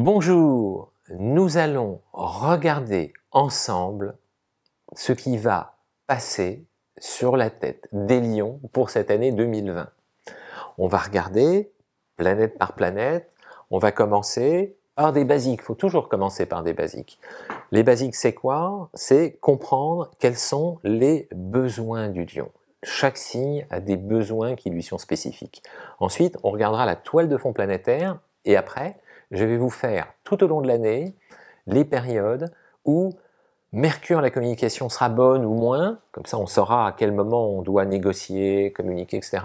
Bonjour, nous allons regarder ensemble ce qui va passer sur la tête des lions pour cette année 2020. On va regarder planète par planète, on va commencer par des basiques, il faut toujours commencer par des basiques. Les basiques c'est quoi? C'est comprendre quels sont les besoins du lion. Chaque signe a des besoins qui lui sont spécifiques. Ensuite, on regardera la toile de fond planétaire et après, je vais vous faire tout au long de l'année les périodes où Mercure, la communication sera bonne ou moins, comme ça on saura à quel moment on doit négocier, communiquer, etc.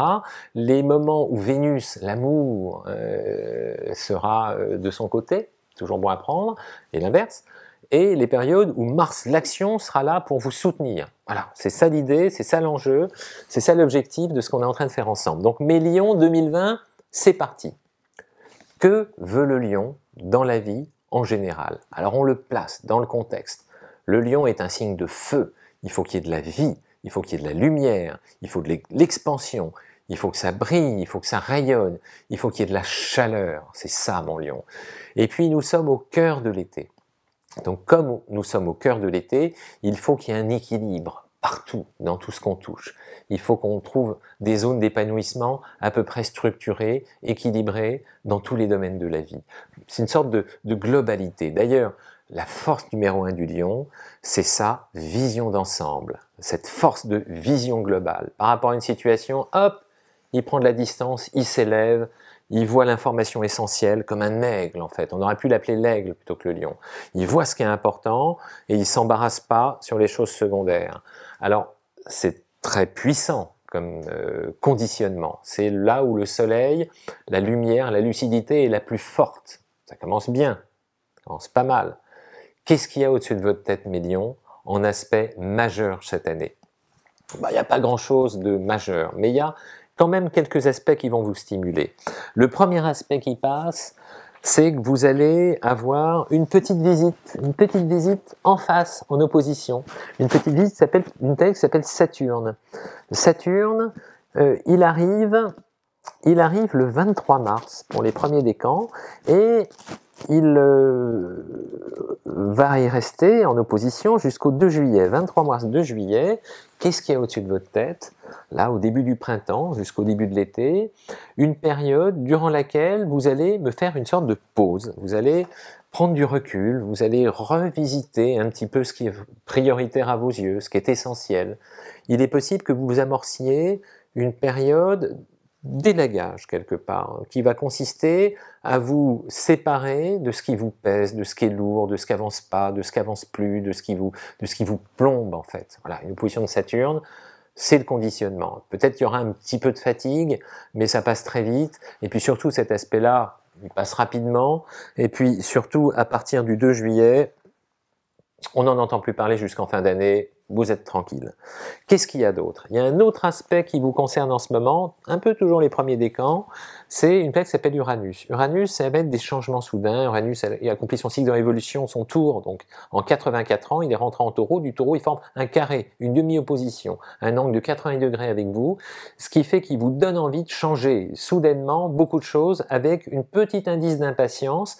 Les moments où Vénus, l'amour, euh, sera euh, de son côté, toujours bon à prendre, et l'inverse. Et les périodes où Mars, l'action, sera là pour vous soutenir. Voilà, c'est ça l'idée, c'est ça l'enjeu, c'est ça l'objectif de ce qu'on est en train de faire ensemble. Donc mes lions 2020, c'est parti. Que veut le lion dans la vie en général? Alors on le place dans le contexte. Le lion est un signe de feu. Il faut qu'il y ait de la vie, il faut qu'il y ait de la lumière, il faut de l'expansion, il faut que ça brille, il faut que ça rayonne, il faut qu'il y ait de la chaleur. C'est ça mon lion. Et puis nous sommes au cœur de l'été. Donc comme nous sommes au cœur de l'été, il faut qu'il y ait un équilibre partout, dans tout ce qu'on touche. Il faut qu'on trouve des zones d'épanouissement à peu près structurées, équilibrées dans tous les domaines de la vie. C'est une sorte de, globalité. D'ailleurs, la force numéro un du lion, c'est sa vision d'ensemble, cette force de vision globale. Par rapport à une situation, hop, il prend de la distance, il s'élève, il voit l'information essentielle comme un aigle en fait. On aurait pu l'appeler l'aigle plutôt que le lion. Il voit ce qui est important et il s'embarrasse pas sur les choses secondaires. Alors c'est très puissant comme euh, conditionnement. C'est là où le soleil, la lumière, la lucidité est la plus forte. Ça commence bien, ça commence pas mal. Qu'est-ce qu'il y a au-dessus de votre tête, Mélion, en aspect majeur cette année? Bah, Il n'y a pas grand-chose de majeur, mais il y a quand même quelques aspects qui vont vous stimuler. Le premier aspect qui passe, c'est que vous allez avoir une petite visite, une petite visite en face, en opposition. Une petite visite s'appelle une qui s'appelle Saturne. Saturne, euh, il arrive, il arrive le 23 mars pour les premiers décans et il euh, va y rester en opposition jusqu'au 2 juillet, 23 mars 2 juillet. Qu'est-ce qu'il y a au-dessus de votre tête? Là, au début du printemps, jusqu'au début de l'été, une période durant laquelle vous allez me faire une sorte de pause. Vous allez prendre du recul, vous allez revisiter un petit peu ce qui est prioritaire à vos yeux, ce qui est essentiel. Il est possible que vous vous amorciez une période délagage quelque part, qui va consister à vous séparer de ce qui vous pèse, de ce qui est lourd, de ce qui avance pas, de ce qui avance plus, de ce qui vous, de ce qui vous plombe en fait. Voilà, une position de Saturne, c'est le conditionnement. Peut-être qu'il y aura un petit peu de fatigue, mais ça passe très vite. Et puis surtout cet aspect-là, il passe rapidement. Et puis surtout à partir du 2 juillet, on n'en entend plus parler jusqu'en fin d'année vous êtes tranquille. Qu'est-ce qu'il y a d'autre? Il y a un autre aspect qui vous concerne en ce moment, un peu toujours les premiers décans, c'est une planète qui s'appelle Uranus. Uranus, ça va être des changements soudains. Uranus a accompli son cycle de révolution, son tour, donc en 84 ans, il est rentré en taureau. Du taureau, il forme un carré, une demi-opposition, un angle de 80 degrés avec vous, ce qui fait qu'il vous donne envie de changer soudainement beaucoup de choses avec une petite indice d'impatience.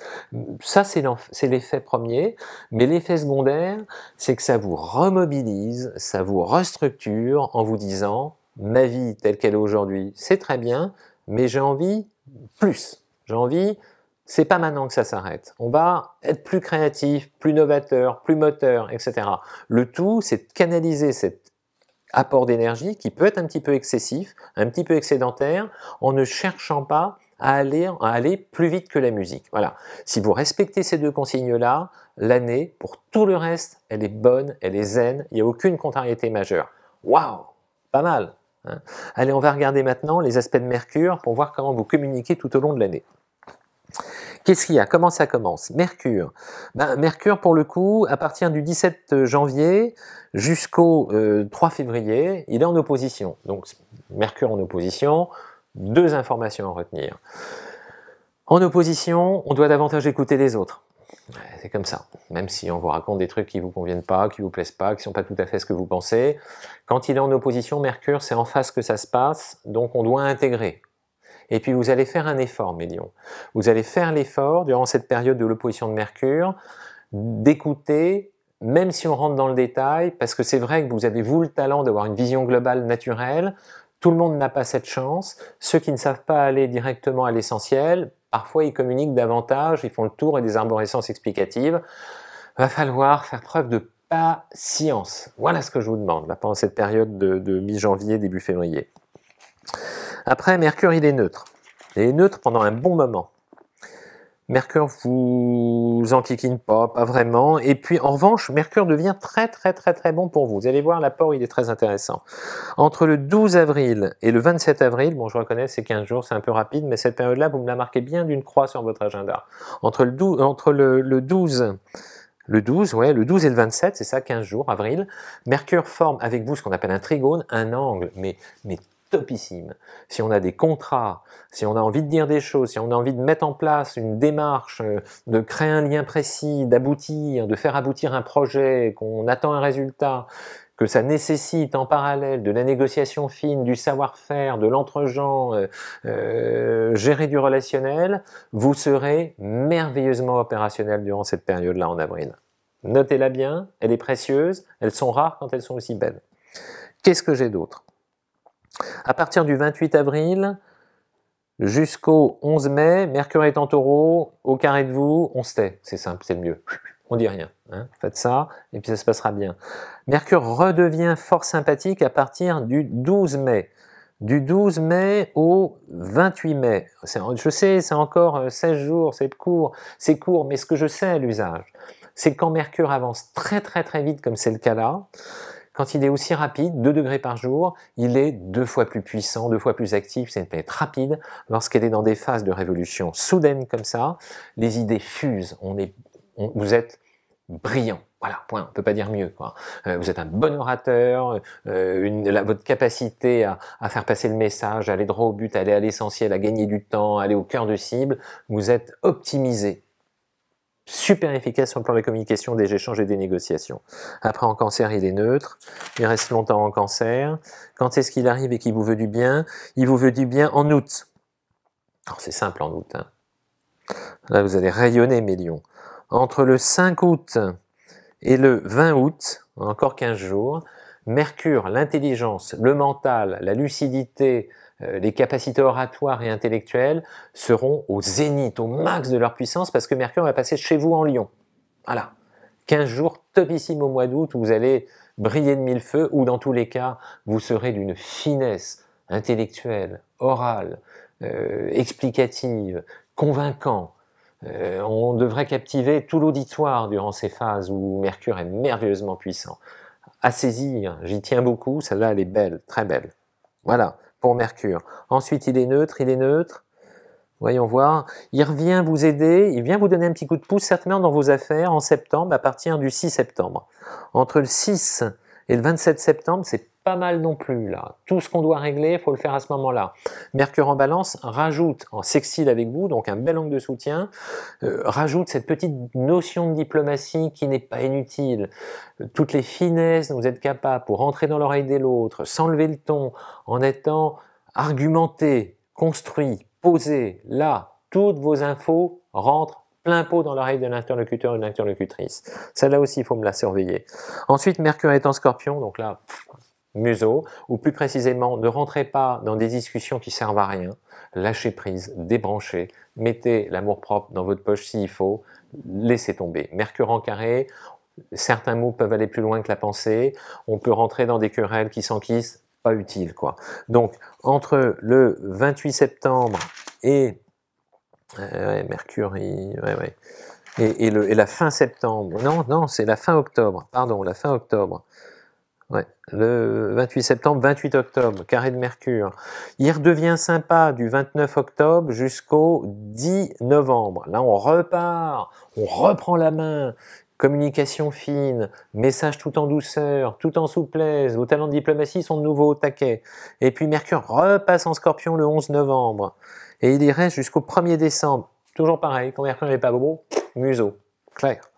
Ça, c'est l'effet premier. Mais l'effet secondaire, c'est que ça vous remobilise, ça vous restructure en vous disant, ma vie telle qu'elle est aujourd'hui, c'est très bien, mais j'ai envie plus. J'ai envie, c'est pas maintenant que ça s'arrête. On va être plus créatif, plus novateur, plus moteur, etc. Le tout, c'est de canaliser cet apport d'énergie qui peut être un petit peu excessif, un petit peu excédentaire, en ne cherchant pas à aller, plus vite que la musique. Voilà. Si vous respectez ces deux consignes-là, l'année, pour tout le reste, elle est bonne, elle est zen, il n'y a aucune contrariété majeure. Waouh Pas mal Hein. Allez, on va regarder maintenant les aspects de Mercure pour voir comment vous communiquez tout au long de l'année. Qu'est-ce qu'il y a? Comment ça commence? Mercure. Ben, Mercure, pour le coup, à partir du 17 janvier jusqu'au 3 euh, février, il est en opposition. Donc, Mercure en opposition, deux informations à retenir. En opposition, on doit davantage écouter les autres. C'est comme ça. Même si on vous raconte des trucs qui vous conviennent pas, qui vous plaisent pas, qui sont pas tout à fait ce que vous pensez. Quand il est en opposition, Mercure, c'est en face que ça se passe, donc on doit intégrer. et puis vous allez faire un effort, mes lions. Vous allez faire l'effort, durant cette période de l'opposition de Mercure, d'écouter, même si on rentre dans le détail, parce que c'est vrai que vous avez vous le talent d'avoir une vision globale naturelle, tout le monde n'a pas cette chance. Ceux qui ne savent pas aller directement à l'essentiel, parfois ils communiquent davantage, ils font le tour et des arborescences explicatives. Va falloir faire preuve de patience. Voilà ce que je vous demande là, pendant cette période de, de mi-janvier, début février. Après, Mercure, il est neutre. Il est neutre pendant un bon moment. Mercure vous enquiquine pas, pas vraiment. Et puis en revanche, Mercure devient très très très très bon pour vous. Vous allez voir, l'apport il est très intéressant. Entre le 12 avril et le 27 avril, bon je reconnais c'est 15 jours, c'est un peu rapide, mais cette période-là, vous me la marquez bien d'une croix sur votre agenda. Entre le 12, entre le, le 12 le 12, ouais, le 12 et le 27, c'est ça, 15 jours, avril, Mercure forme avec vous ce qu'on appelle un trigone, un angle, mais, mais topissime. Si on a des contrats, si on a envie de dire des choses, si on a envie de mettre en place une démarche, euh, de créer un lien précis, d'aboutir, de faire aboutir un projet, qu'on attend un résultat, que ça nécessite en parallèle de la négociation fine, du savoir-faire, de l'entre-gens, euh, euh, gérer du relationnel, vous serez merveilleusement opérationnel durant cette période-là en avril. Notez-la bien, elle est précieuse, elles sont rares quand elles sont aussi belles. Qu'est-ce que j'ai d'autre? À partir du 28 avril jusqu'au 11 mai, Mercure est en taureau, au carré de vous, on se tait, c'est simple, c'est le mieux on dit rien. Hein. Faites ça, et puis ça se passera bien. Mercure redevient fort sympathique à partir du 12 mai. Du 12 mai au 28 mai. Je sais, c'est encore 16 euh, jours, c'est court, c'est court, mais ce que je sais à l'usage, c'est quand Mercure avance très très très vite, comme c'est le cas là, quand il est aussi rapide, 2 degrés par jour, il est deux fois plus puissant, deux fois plus actif, c'est une planète rapide. Lorsqu'elle est dans des phases de révolution soudaines comme ça, les idées fusent, on est, vous êtes brillant. Voilà, point. On peut pas dire mieux. Quoi. Euh, vous êtes un bon orateur. Euh, une, votre capacité à, à, faire passer le message, à aller droit au but, à aller à l'essentiel, à gagner du temps, à aller au cœur de cible. Vous êtes optimisé. Super efficace sur le plan des communications, des échanges et des négociations. Après, en cancer, il est neutre. Il reste longtemps en cancer. Quand est-ce qu'il arrive et qu'il vous veut du bien? Il vous veut du bien en août. C'est simple en août. Hein. Là, vous allez rayonner, mes lions entre le 5 août et le 20 août, encore 15 jours, Mercure, l'intelligence, le mental, la lucidité, les capacités oratoires et intellectuelles seront au zénith, au max de leur puissance, parce que Mercure va passer chez vous en Lion. Voilà. 15 jours topissime au mois d'août où vous allez briller de mille feux, ou dans tous les cas, vous serez d'une finesse intellectuelle, orale, euh, explicative, convaincant, euh, on devrait captiver tout l'auditoire durant ces phases où Mercure est merveilleusement puissant. À saisir, j'y tiens beaucoup, celle-là elle est belle, très belle. Voilà, Mercure. Ensuite il est neutre, il est neutre. Voyons voir. Il revient vous aider, il vient vous donner un petit coup de pouce certainement dans vos affaires en septembre, à partir du 6 septembre. Entre le 6 et le 27 septembre, c'est pas mal non plus là. Tout ce qu'on doit régler, il faut le faire à ce moment-là. Mercure en balance rajoute en sextile avec vous, donc un bel angle de soutien, euh, rajoute cette petite notion de diplomatie qui n'est pas inutile. Toutes les finesses dont vous êtes capable pour rentrer dans l'oreille de l'autre, sans lever le ton, en étant argumenté, construit, posé, là, toutes vos infos rentrent plein pot dans l'oreille de l'interlocuteur ou de l'interlocutrice. Celle-là aussi, il faut me la surveiller. Ensuite, Mercure est en scorpion, donc là, museau, ou plus précisément, ne rentrez pas dans des discussions qui servent à rien, lâchez prise, débranchez, mettez l'amour propre dans votre poche s'il faut, laissez tomber. Mercure en carré, certains mots peuvent aller plus loin que la pensée, on peut rentrer dans des querelles qui s'enquissent, pas utile quoi. Donc, entre le 28 septembre et euh, Mercure, ouais. Et, et, et la fin septembre, non, non, c'est la fin octobre, pardon, la fin octobre, Ouais, le 28 septembre, 28 octobre, carré de Mercure. Il redevient sympa du 29 octobre jusqu'au 10 novembre. Là, on repart, on reprend la main. Communication fine, message tout en douceur, tout en souplesse, vos talents de diplomatie sont de nouveau au taquet. Et puis Mercure repasse en scorpion le 11 novembre. Et il y reste jusqu'au 1er décembre. Toujours pareil, quand Mercure n'est pas beau, museau, clair.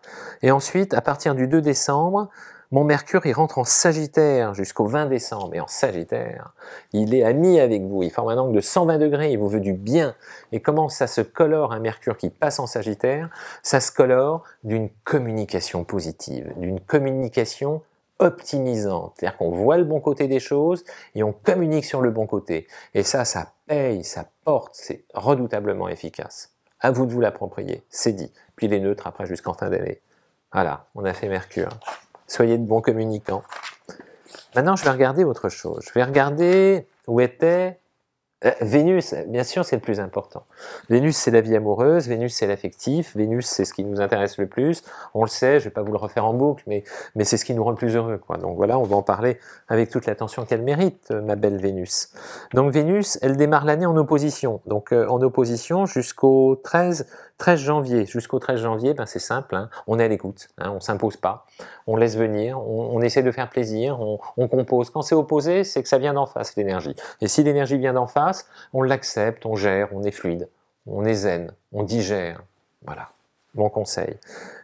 Et ensuite, à partir du 2 décembre, mon Mercure, il rentre en Sagittaire jusqu'au 20 décembre. Et en Sagittaire, il est ami avec vous. Il forme un angle de 120 degrés. Il vous veut du bien. Et comment ça se colore un Mercure qui passe en Sagittaire? Ça se colore d'une communication positive, d'une communication optimisante. C'est-à-dire qu'on voit le bon côté des choses et on communique sur le bon côté. Et ça, ça paye, ça porte. C'est redoutablement efficace. À vous de vous l'approprier. C'est dit. Puis les neutres après jusqu'en fin d'année. Voilà, on a fait Mercure. Soyez de bons communicants. Maintenant, je vais regarder autre chose. Je vais regarder où était euh, Vénus, bien sûr, c'est le plus important. Vénus, c'est la vie amoureuse, Vénus, c'est l'affectif, Vénus, c'est ce qui nous intéresse le plus. On le sait, je ne vais pas vous le refaire en boucle, mais, mais c'est ce qui nous rend le plus heureux. Quoi. Donc voilà, on va en parler avec toute l'attention qu'elle mérite, ma belle Vénus. Donc Vénus, elle démarre l'année en opposition. Donc euh, en opposition jusqu'au 13 13 janvier, jusqu'au 13 janvier, ben c'est simple, hein. on est à l'écoute, hein, on s'impose pas, on laisse venir, on, essaie de faire plaisir, on, compose. Quand c'est opposé, c'est que ça vient d'en face, l'énergie. Et si l'énergie vient d'en face, on l'accepte, on gère, on est fluide, on est zen, on digère. Voilà, bon conseil.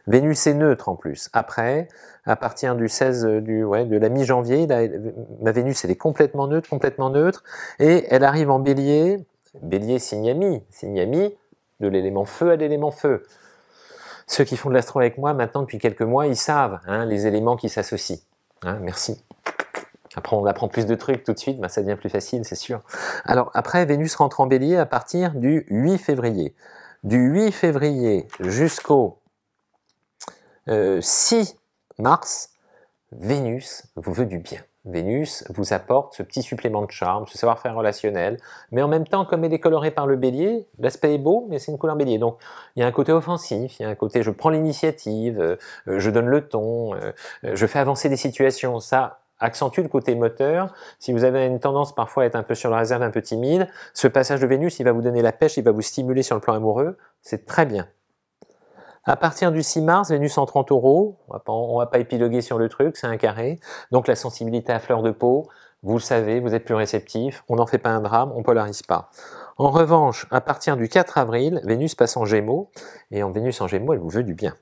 Vénus est neutre en plus. Après, à partir du 16, du, ouais, de la mi-janvier, ma Vénus, elle est complètement neutre, complètement neutre, et elle arrive en bélier, bélier signe ami, de l'élément feu à l'élément feu. Ceux qui font de l'astro avec moi maintenant depuis quelques mois, ils savent hein, les éléments qui s'associent. Hein, merci. Après, on apprend plus de trucs tout de suite, ben, ça devient plus facile, c'est sûr. Alors après, Vénus rentre en bélier à partir du 8 février. Du 8 février jusqu'au 6 euh, mars, Vénus vous veut du bien. Vénus vous apporte ce petit supplément de charme, ce savoir-faire relationnel, mais en même temps, comme elle est colorée par le bélier, l'aspect est beau, mais c'est une couleur bélier. Donc, il y a un côté offensif, il y a un côté je prends l'initiative, euh, je donne le ton, euh, je fais avancer des situations. Ça accentue le côté moteur. Si vous avez une tendance parfois à être un peu sur la réserve, un peu timide, ce passage de Vénus, il va vous donner la pêche, il va vous stimuler sur le plan amoureux. C'est très bien. À partir du 6 mars, Vénus en 30 euros, on ne va pas épiloguer sur le truc, c'est un carré. Donc la sensibilité à fleur de peau, vous le savez, vous êtes plus réceptif, on n'en fait pas un drame, on polarise pas. En revanche, à partir du 4 avril, Vénus passe en Gémeaux, et en Vénus en Gémeaux, elle vous veut du bien.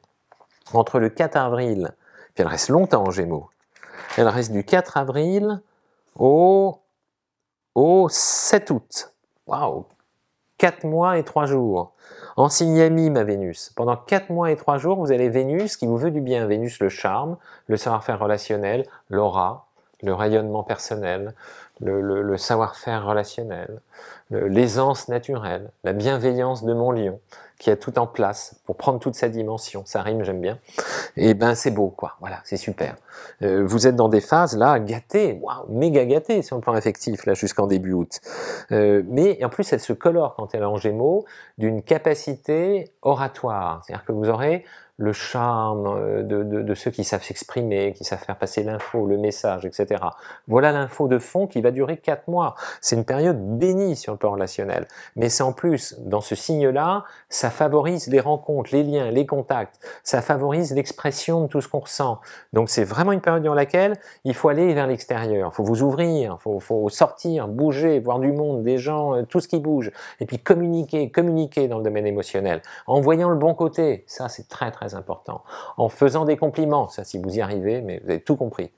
Entre le 4 avril, puis elle reste longtemps en Gémeaux, elle reste du 4 avril au, au 7 août. Waouh 4 mois et 3 jours. En signe ami, ma Vénus. Pendant 4 mois et 3 jours, vous avez Vénus qui vous veut du bien. Vénus, le charme, le savoir-faire relationnel, l'aura, le rayonnement personnel, le, savoir-faire relationnel, l'aisance naturelle, la bienveillance de mon lion, qui a tout en place pour prendre toute sa dimension. Ça rime, j'aime bien. Et ben c'est beau, quoi. Voilà, c'est super. Euh, vous êtes dans des phases là gâtées, waouh, méga gâtées sur le plan affectif là jusqu'en début août. Euh, mais en plus, elle se colore quand elle est en Gémeaux d'une capacité oratoire, c'est-à-dire que vous aurez le charme euh, de, ceux qui savent s'exprimer, qui savent faire passer l'info, le message, etc. Voilà l'info de fond qui va durer 4 mois. C'est une période bénie sur le plan relationnel. Mais c'est en plus, dans ce signe-là, ça favorise les rencontres, les liens, les contacts. Ça favorise l'expression de tout ce qu'on ressent. Donc c'est vraiment une période dans laquelle il faut aller vers l'extérieur. Il faut vous ouvrir, il faut, sortir, bouger, voir du monde, des gens, euh, tout ce qui bouge. Et puis communiquer, communiquer dans le domaine émotionnel. En voyant le bon côté. Ça, c'est très très important. En faisant des compliments, ça si vous y arrivez, mais vous avez tout compris.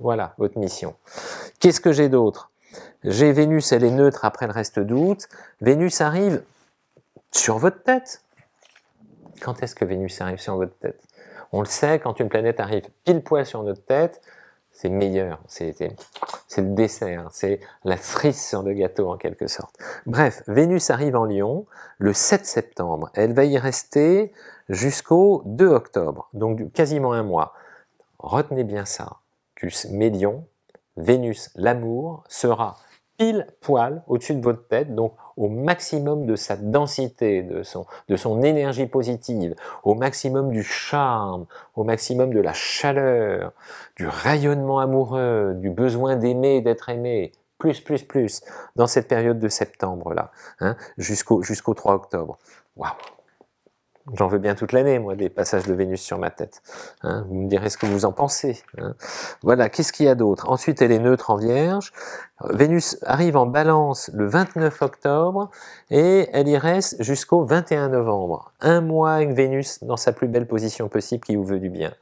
Voilà votre mission. Qu'est-ce que j'ai d'autre? J'ai Vénus, elle est neutre après le reste d'août. Vénus arrive sur votre tête. Quand est-ce que Vénus arrive sur votre tête? On le sait, quand une planète arrive pile poil sur notre tête, c'est meilleur, c'est le dessert, c'est la cerise sur le gâteau en quelque sorte. Bref, Vénus arrive en Lion le 7 septembre. Elle va y rester jusqu'au 2 octobre, donc quasiment un mois. Retenez bien ça, que Mélion, Vénus, l'amour, sera pile poil au-dessus de votre tête, donc au maximum de sa densité, de son, de son énergie positive, au maximum du charme, au maximum de la chaleur, du rayonnement amoureux, du besoin d'aimer d'être aimé, plus, plus, plus, dans cette période de septembre-là, hein, jusqu'au jusqu'au 3 octobre. Waouh J'en veux bien toute l'année, moi, des passages de Vénus sur ma tête. Hein. vous me direz ce que vous en pensez. Hein. Voilà, qu'est-ce qu'il y a d'autre? Ensuite, elle est neutre en Vierge. Vénus arrive en balance le 29 octobre et elle y reste jusqu'au 21 novembre. Un mois avec Vénus dans sa plus belle position possible qui vous veut du bien.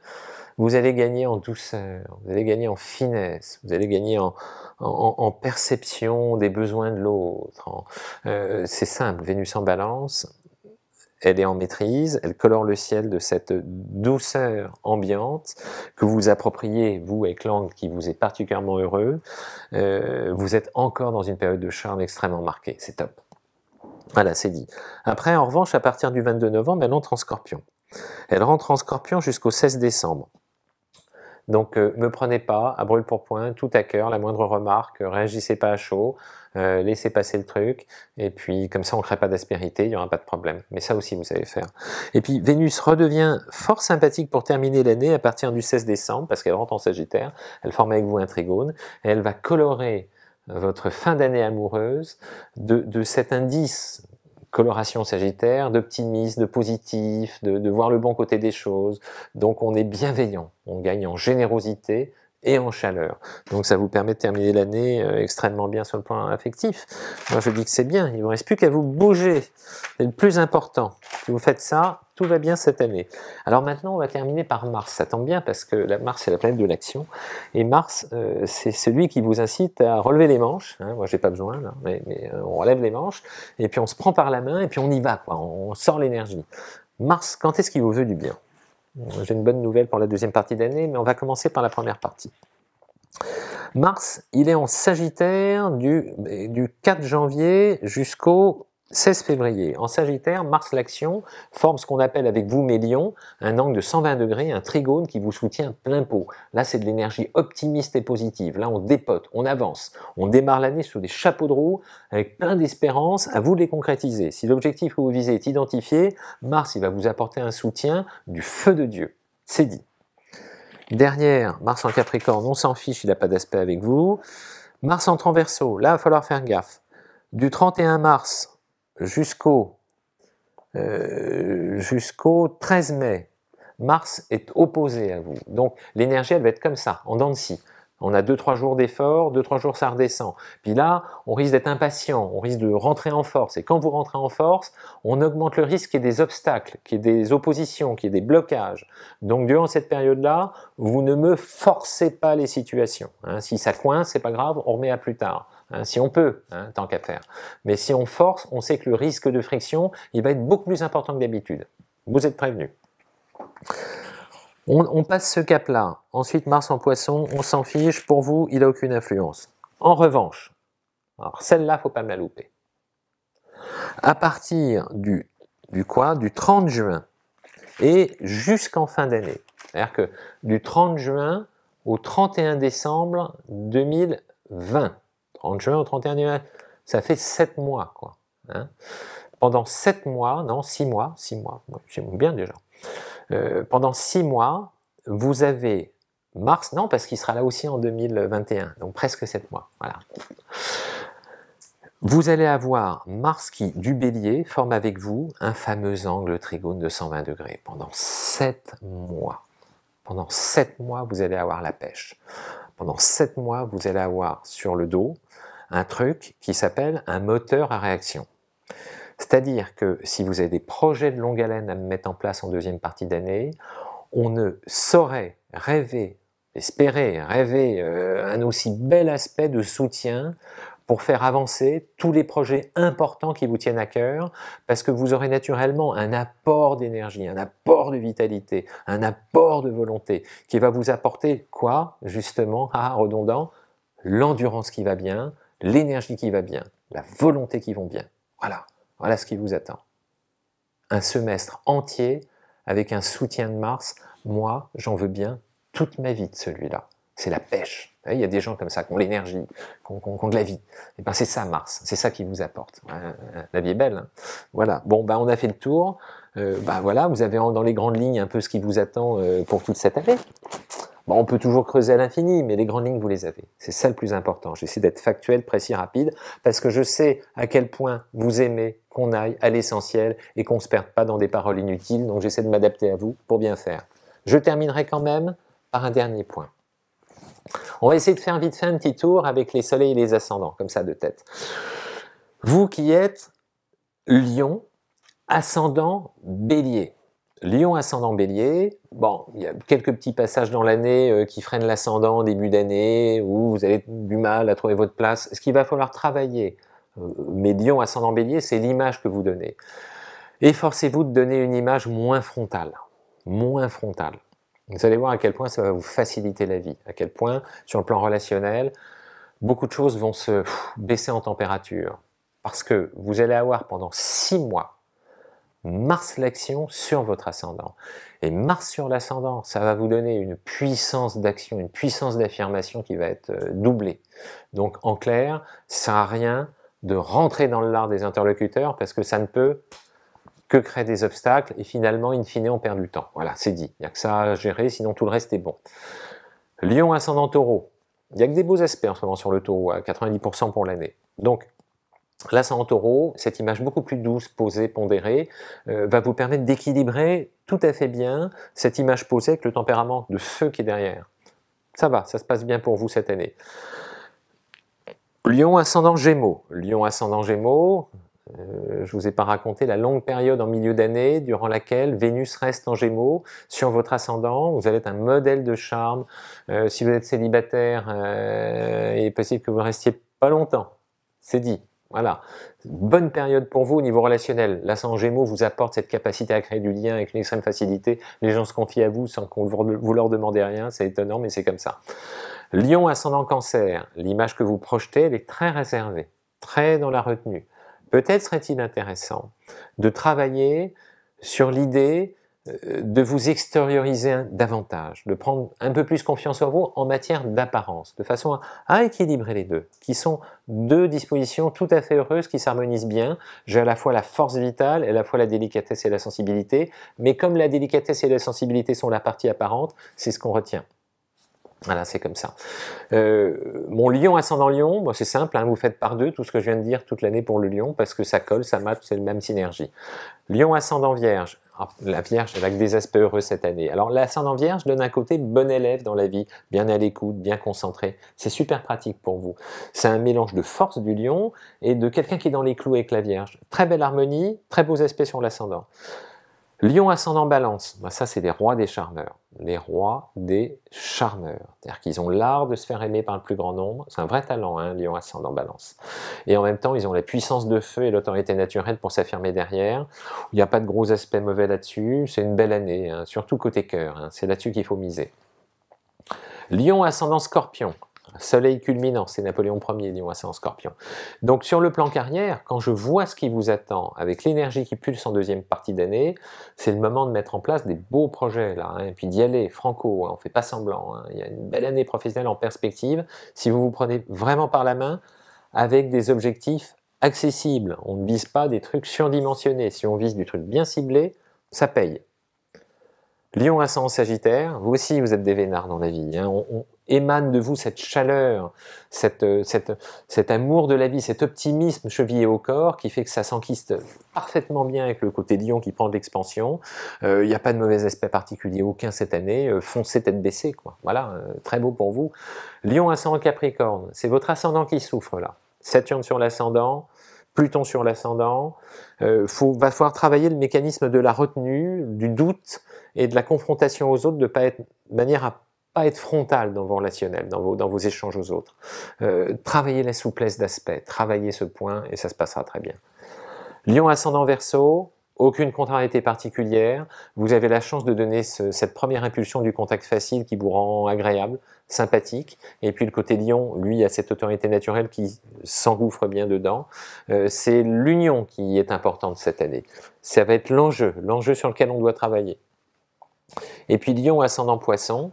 vous allez gagner en douceur, vous allez gagner en finesse, vous allez gagner en, perception des besoins de l'autre. Euh, c'est simple, Vénus en balance, elle est en maîtrise, elle colore le ciel de cette douceur ambiante que vous appropriez, vous, avec l'angle qui vous est particulièrement heureux. Euh, vous êtes encore dans une période de charme extrêmement marquée, c'est top. Voilà, c'est dit. Après, en revanche, à partir du 22 novembre, elle entre en scorpion. Elle rentre en scorpion jusqu'au 16 décembre. Donc, euh, me prenez pas à brûle pour point, tout à cœur, la moindre remarque, réagissez pas à chaud, euh, laissez passer le truc, et puis comme ça on crée pas d'aspérité, il n'y aura pas de problème. Mais ça aussi vous savez faire. Et puis Vénus redevient fort sympathique pour terminer l'année à partir du 16 décembre, parce qu'elle rentre en Sagittaire, elle forme avec vous un trigone, et elle va colorer votre fin d'année amoureuse de, de cet indice coloration sagittaire, d'optimisme, de positif, de, de, voir le bon côté des choses. Donc on est bienveillant, on gagne en générosité et en chaleur. Donc ça vous permet de terminer l'année euh, extrêmement bien sur le plan affectif. Moi je dis que c'est bien, il ne vous reste plus qu'à vous bouger. C'est le plus important. Si vous faites ça, tout va bien cette année. Alors maintenant, on va terminer par Mars. Ça tombe bien parce que Mars, c'est la planète de l'action. Et Mars, euh, c'est celui qui vous incite à relever les manches. Hein. Moi, j'ai pas besoin, là, mais, euh, on relève les manches. Et puis, on se prend par la main et puis on y va. Quoi. On sort l'énergie. Mars, quand est-ce qu'il vous veut du bien? J'ai une bonne nouvelle pour la deuxième partie d'année, mais on va commencer par la première partie. Mars, il est en Sagittaire du, du 4 janvier jusqu'au 16 février, en Sagittaire, Mars l'action forme ce qu'on appelle avec vous mes lions, un angle de 120 degrés, un trigone qui vous soutient plein pot. Là c'est de l'énergie optimiste et positive, là on dépote, on avance, on démarre l'année sous des chapeaux de roue avec plein d'espérance, à vous de les concrétiser. Si l'objectif que vous visez est identifié, Mars il va vous apporter un soutien du feu de Dieu, c'est dit. Derrière, Mars en Capricorne, on s'en fiche, il n'a pas d'aspect avec vous. Mars en Transverso, là il va falloir faire gaffe. Du 31 mars jusqu'au euh, jusqu'au 13 mai, Mars est opposé à vous. Donc l'énergie, elle va être comme ça, en dents de scie. On a 2-3 jours d'effort, 2-3 jours ça redescend. Puis là, on risque d'être impatient, on risque de rentrer en force. Et quand vous rentrez en force, on augmente le risque qu'il y ait des obstacles, qu'il y ait des oppositions, qu'il y ait des blocages. Donc durant cette période-là, vous ne me forcez pas les situations. Hein. Si ça coince, c'est pas grave, on remet à plus tard. Hein, si on peut, hein, tant qu'à faire. Mais si on force, on sait que le risque de friction, il va être beaucoup plus important que d'habitude. Vous êtes prévenus. On, passe ce cap-là. Ensuite, Mars en poisson, on s'en fiche. Pour vous, il n'a aucune influence. En revanche, alors celle-là, faut pas me la louper. À partir du quoi? Du 30 juin et jusqu'en fin d'année. C'est-à-dire que du 30 juin au 31 décembre 2020, 30 juin au 31 juin, ça fait 7 mois, quoi. Hein. pendant 7 mois, non, 6 mois, 6 mois, c'est bien déjà. Euh, pendant 6 mois, vous avez Mars, non, parce qu'il sera là aussi en 2021, donc presque 7 mois, voilà. Vous allez avoir Mars qui, du bélier, forme avec vous un fameux angle trigone de 120 degrés pendant 7 mois. Pendant 7 mois, vous allez avoir la pêche. Pendant 7 mois, vous allez avoir sur le dos un truc qui s'appelle un moteur à réaction. C'est-à-dire que si vous avez des projets de longue haleine à mettre en place en deuxième partie d'année, on ne saurait rêver, espérer, rêver euh, un aussi bel aspect de soutien pour faire avancer tous les projets importants qui vous tiennent à cœur, parce que vous aurez naturellement un apport d'énergie, un apport de vitalité, un apport de volonté, qui va vous apporter quoi Justement, ah, redondant, l'endurance qui va bien, l'énergie qui va bien, la volonté qui vont bien. Voilà, voilà ce qui vous attend. Un semestre entier avec un soutien de Mars, moi, j'en veux bien toute ma vie de celui-là. C'est la pêche. Il y a des gens comme ça qui ont l'énergie, qui ont, de la vie. Et eh ben c'est ça Mars, c'est ça qui vous apporte. La vie est belle. Hein. voilà. Bon, ben on a fait le tour. Euh, ben voilà, vous avez dans les grandes lignes un peu ce qui vous attend euh, pour toute cette année on peut toujours creuser à l'infini, mais les grandes lignes, vous les avez. C'est ça le plus important. J'essaie d'être factuel, précis, rapide, parce que je sais à quel point vous aimez qu'on aille à l'essentiel et qu'on ne se perde pas dans des paroles inutiles, donc j'essaie de m'adapter à vous pour bien faire. Je terminerai quand même par un dernier point. On va essayer de faire vite fait un petit tour avec les soleils et les ascendants, comme ça de tête. Vous qui êtes lion, ascendant bélier, Lion ascendant bélier, bon, il y a quelques petits passages dans l'année euh, qui freinent l'ascendant début d'année, où vous avez du mal à trouver votre place, ce qu'il va falloir travailler. Euh, mais Lion ascendant bélier, c'est l'image que vous donnez. Efforcez-vous de donner une image moins frontale, moins frontale. Vous allez voir à quel point ça va vous faciliter la vie, à quel point, sur le plan relationnel, beaucoup de choses vont se baisser en température. Parce que vous allez avoir pendant six mois Mars l'action sur votre ascendant. Et Mars sur l'ascendant, ça va vous donner une puissance d'action, une puissance d'affirmation qui va être euh, doublée. Donc en clair, ça à rien de rentrer dans le lard des interlocuteurs parce que ça ne peut que créer des obstacles et finalement, in fine, on perd du temps. Voilà, c'est dit. Il n'y a que ça à gérer, sinon tout le reste est bon. Lion ascendant taureau. Il n'y a que des beaux aspects en ce moment sur le taureau, à 90% pour l'année. Donc, L'ascendant taureau, cette image beaucoup plus douce, posée, pondérée, euh, va vous permettre d'équilibrer tout à fait bien cette image posée avec le tempérament de feu qui est derrière. Ça va, ça se passe bien pour vous cette année. Lion ascendant Gémeaux. Lion ascendant Gémeaux, euh, je ne vous ai pas raconté la longue période en milieu d'année durant laquelle Vénus reste en Gémeaux sur votre ascendant. Vous allez être un modèle de charme. Euh, si vous êtes célibataire, il est possible que vous restiez pas longtemps. C'est dit. Voilà, bonne période pour vous au niveau relationnel. L'ascendant Gémeaux vous apporte cette capacité à créer du lien avec une extrême facilité. Les gens se confient à vous sans qu'on vous leur demandez rien, c'est étonnant, mais c'est comme ça. Lion ascendant Cancer, l'image que vous projetez, elle est très réservée, très dans la retenue. Peut-être serait-il intéressant de travailler sur l'idée euh, de vous extérioriser davantage, de prendre un peu plus confiance en vous en matière d'apparence, de façon à, équilibrer les deux, qui sont deux dispositions tout à fait heureuses qui s'harmonisent bien. J'ai à la fois la force vitale et à la fois la délicatesse et la sensibilité, mais comme la délicatesse et la sensibilité sont la partie apparente, c'est ce qu'on retient. Voilà, c'est comme ça. Euh, mon lion ascendant lion, bon, c'est simple, hein, vous faites par deux tout ce que je viens de dire toute l'année pour le lion, parce que ça colle, ça mate, c'est la même synergie. Lion ascendant vierge, ah, la Vierge avec des aspects heureux cette année. Alors l'ascendant Vierge donne un côté bon élève dans la vie, bien à l'écoute, bien concentré. C'est super pratique pour vous. C'est un mélange de force du lion et de quelqu'un qui est dans les clous avec la Vierge. Très belle harmonie, très beaux aspects sur l'ascendant. Lion ascendant balance, bah, ça c'est des rois des charmeurs. Les rois des charmeurs. C'est-à-dire qu'ils ont l'art de se faire aimer par le plus grand nombre. C'est un vrai talent, hein, Lion ascendant balance. Et en même temps, ils ont la puissance de feu et l'autorité naturelle pour s'affirmer derrière. Il n'y a pas de gros aspects mauvais là-dessus. C'est une belle année, hein, surtout côté cœur. Hein. C'est là-dessus qu'il faut miser. Lion ascendant scorpion. Soleil culminant, c'est Napoléon Ier, Lion en scorpion. Donc sur le plan carrière, quand je vois ce qui vous attend, avec l'énergie qui pulse en deuxième partie d'année, c'est le moment de mettre en place des beaux projets, là, hein, et puis d'y aller, franco, hein, on ne fait pas semblant. Hein. il y a une belle année professionnelle en perspective, si vous vous prenez vraiment par la main, avec des objectifs accessibles. On ne vise pas des trucs surdimensionnés. Si on vise du truc bien ciblé, ça paye. Lion ascendant Sagittaire, vous aussi vous êtes des vénards dans la vie. on, émane de vous cette chaleur, euh, cet amour de la vie, cet optimisme chevillé au corps qui fait que ça s'enquiste parfaitement bien avec le côté lion qui prend de l'expansion. Euh, il n'y a pas de mauvais aspect particulier, aucun cette année. Euh, foncez tête baissée, quoi. Voilà, très beau pour vous. Lion ascendant Capricorne, c'est votre ascendant qui souffre là. Saturne sur l'ascendant, Pluton sur l'ascendant. Il va falloir travailler le mécanisme de la retenue, du doute et de la confrontation aux autres, de pas être de manière à pas être frontal dans vos relationnels, dans vos, dans vos échanges aux autres. Euh, travaillez la souplesse d'aspect, travaillez ce point et ça se passera très bien. Lion ascendant verso, aucune contrariété particulière. Vous avez la chance de donner cette première impulsion du contact facile qui vous rend agréable, sympathique. Et puis le côté lion, lui, a cette autorité naturelle qui s'engouffre bien dedans. Euh, c'est l'union qui est importante cette année. Ça va être l'enjeu, l'enjeu sur lequel on doit travailler. Et puis Lion ascendant poisson,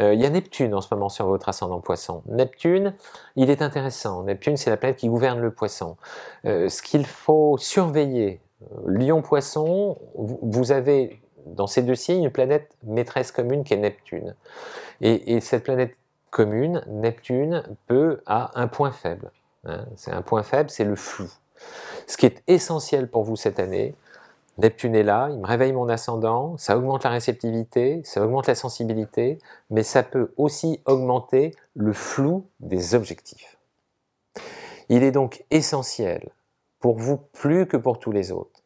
euh, il y a Neptune en ce moment sur votre ascendant poisson. Neptune, il est intéressant. Neptune, c'est la planète qui gouverne le poisson. Euh, ce qu'il faut surveiller, euh, Lion poisson, vous avez dans ces deux signes une planète maîtresse commune qui est Neptune. Et, cette planète commune, Neptune, peut à un point faible. Hein. c'est un point faible, c'est le flou. Ce qui est essentiel pour vous cette année, Neptune est là, il me réveille mon ascendant, ça augmente la réceptivité, ça augmente la sensibilité, mais ça peut aussi augmenter le flou des objectifs. Il est donc essentiel, pour vous plus que pour tous les autres,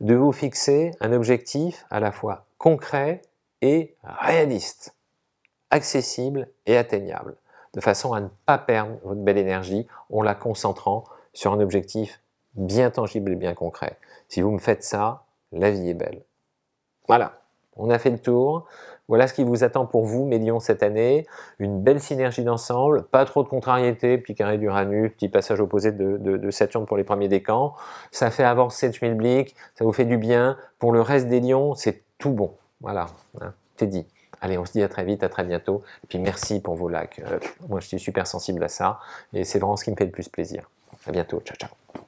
de vous fixer un objectif à la fois concret et réaliste, accessible et atteignable, de façon à ne pas perdre votre belle énergie en la concentrant sur un objectif bien tangible et bien concret. Si vous me faites ça, la vie est belle. Voilà, on a fait le tour. Voilà ce qui vous attend pour vous, mes lions, cette année. Une belle synergie d'ensemble, pas trop de contrariété, petit carré d'Uranus, petit passage opposé de, Saturne pour les premiers décans. Ça fait avancer le schmilblick, ça vous fait du bien. Pour le reste des lions, c'est tout bon. Voilà, hein, c'est dit. Allez, on se dit à très vite, à très bientôt. Puis merci pour vos likes. Euh, moi, je suis super sensible à ça. Et c'est vraiment ce qui me fait le plus plaisir. À bientôt. Ciao, ciao.